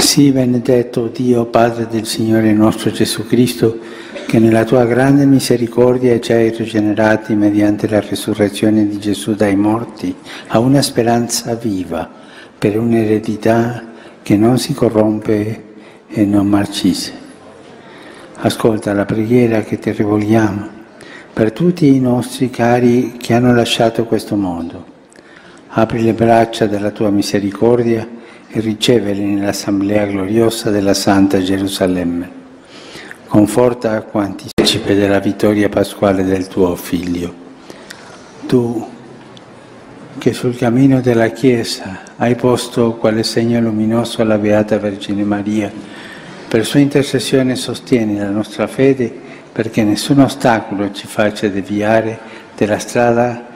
Sii benedetto Dio Padre del Signore nostro Gesù Cristo, che nella tua grande misericordia ci hai rigenerati mediante la risurrezione di Gesù dai morti a una speranza viva, per un'eredità che non si corrompe e non marcise. Ascolta la preghiera che ti rivolgiamo per tutti i nostri cari che hanno lasciato questo mondo. Apri le braccia della tua misericordia e riceveli nell'assemblea gloriosa della Santa Gerusalemme. Conforta quanti partecipe della vittoria pasquale del tuo Figlio. Tu, che sul cammino della Chiesa hai posto quale segno luminoso la Beata Vergine Maria, per sua intercessione sostieni la nostra fede perché nessun ostacolo ci faccia deviare dalla strada